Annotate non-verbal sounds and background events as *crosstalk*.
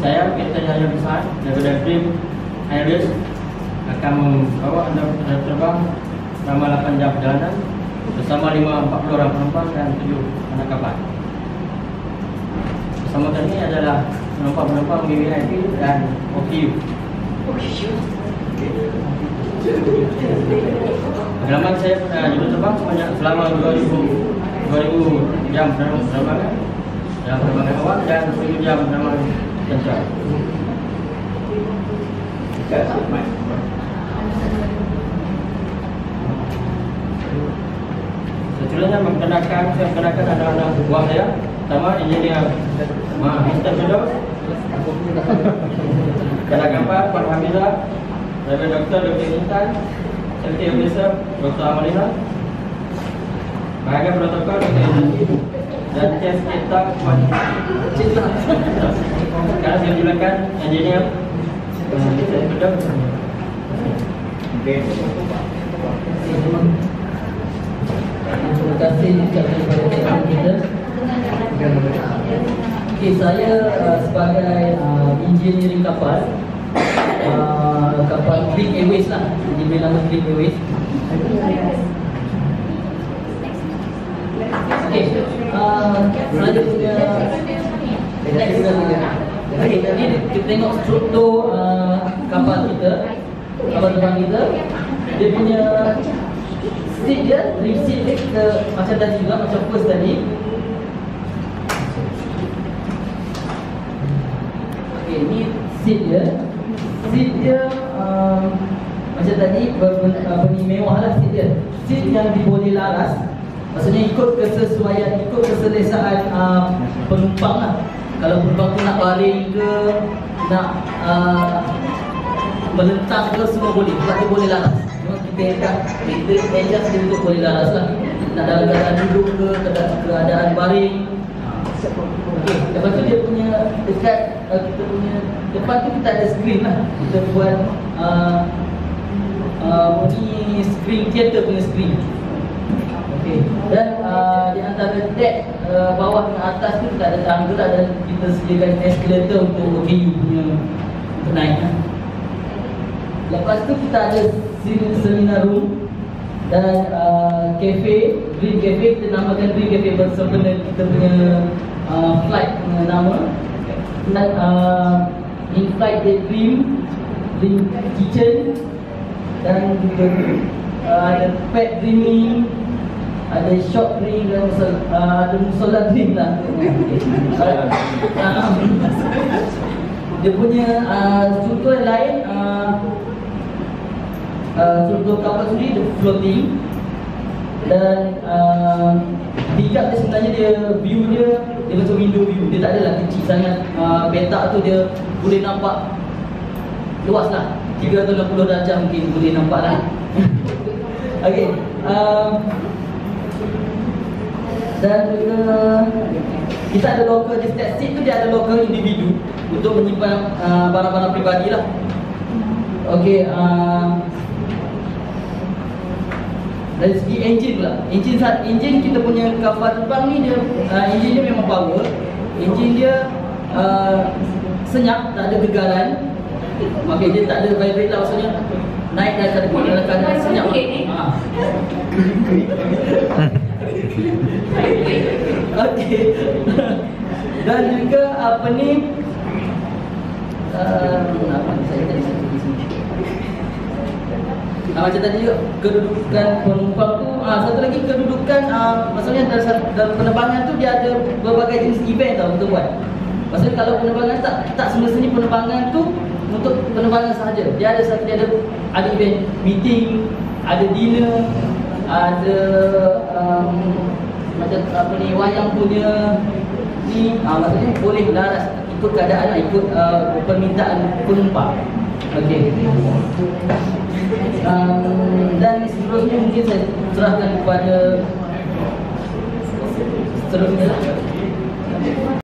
saya Kapten Yahya Besar daripada Dream Airways akan membawa anda terbang selama 8 jam perjalanan bersama 540 orang penumpang dan 7 anak kapal. Bersama kami adalah penumpang-penumpang VVIP dan OKU. Pengalaman saya pada judul terbang sebanyak selama 2000 2000 jam penerbangan dalam penerbangan awal dan 1000 jam penerbangan kencan. Seterusnya memperkenalkan saya memperkenalkan anak-anak buah saya. Pertama engineer Ma Mr. Fidos. Kedai gambar Pak Hamizah. Daripada Dr. Dr. Intan. Safety Officer Dr. Amalina. Bahagian protokol Dr. Intan. Dan test kita Sekarang saya silakan engineer Mr. Fidos. Terima kasih kepada teman kita. Okey, saya uh, sebagai uh, engineering kapal uh, kapal Greek Airways lah. Diberi nama Greek Airways. Okey, uh, saya punya Uh, Okay, ini kita tengok struktur uh, kapal kita Kapal terbang kita. Dia punya seat dia, rim seat dia kita macam tadi juga, macam first tadi. Okay, ni seat dia. Seat dia um, macam tadi, ber, ber, apa ni, mewah lah seat dia. Seat yang diboleh laras Maksudnya ikut kesesuaian, ikut keselesaan uh, penumpang lah Kalau penumpang tu nak baring ke, nak uh, melentang ke semua boleh. Sebab dia boleh laras. Cuma kita angkat, kita adjust dia untuk boleh laras lah. Nak dalam keadaan duduk ke, keadaan, keadaan baring. Okey, lepas tu dia punya dekat uh, kita punya depan tu kita ada screen lah. Kita buat uh, uh, ni screen, theater punya screen. Okey, dan uh, di antara deck uh, bawah dengan atas tu kita ada tangga lah dan kita sediakan escalator untuk OKU punya untuk naik lah. Lepas tu kita ada sem- seminar room dan uh, cafe, Green Cafe. Kita namakan Green Cafe bersempena kita punya uh, flight punya nama. Dan uh, in flight dia Dream, Dream Kitchen. Dan juga uh, ada pet dreaming ada shop drink dan musol, uh, ada musola drink lah. Dia punya uh, struktur yang lain uh, uh, struktur kapal sendiri dia floating. Dan uh, dia sebenarnya dia view dia dia macam window view. Dia tak adalah kecil sangat. Petak tu dia boleh nampak luas lah 360 darjah mungkin boleh nampak lah. *laughs* Okay um, dan juga kita ada locker di setiap seat tu dia ada locker individu untuk menyimpan uh, barang-barang peribadi lah. Okey, uh, dari segi enjin pula. Enjin saat enjin kita punya kapal terbang ni dia uh, enjin dia memang power. Enjin dia uh, senyap, tak ada gegaran. Okey, dia tak ada vibrate lah maksudnya naik dan tak ada dalam keadaan senyap. Ha. *laughs* Okey. Dan juga apa ni? Uh, macam tadi kedudukan penumpang tu ah, satu lagi kedudukan ah, maksudnya dalam, dalam penerbangan tu dia ada berbagai jenis event tau untuk buat. Maksudnya kalau penerbangan tak tak semestinya penerbangan tu untuk penerbangan sahaja. Dia ada satu dia ada ada event meeting, ada dinner, ada um, macam apa ni wayang punya ni ah, maksudnya boleh laras ikut keadaan lah, ikut uh, permintaan penumpang. Okey. Um, dan seterusnya mungkin saya serahkan kepada seterusnya lah.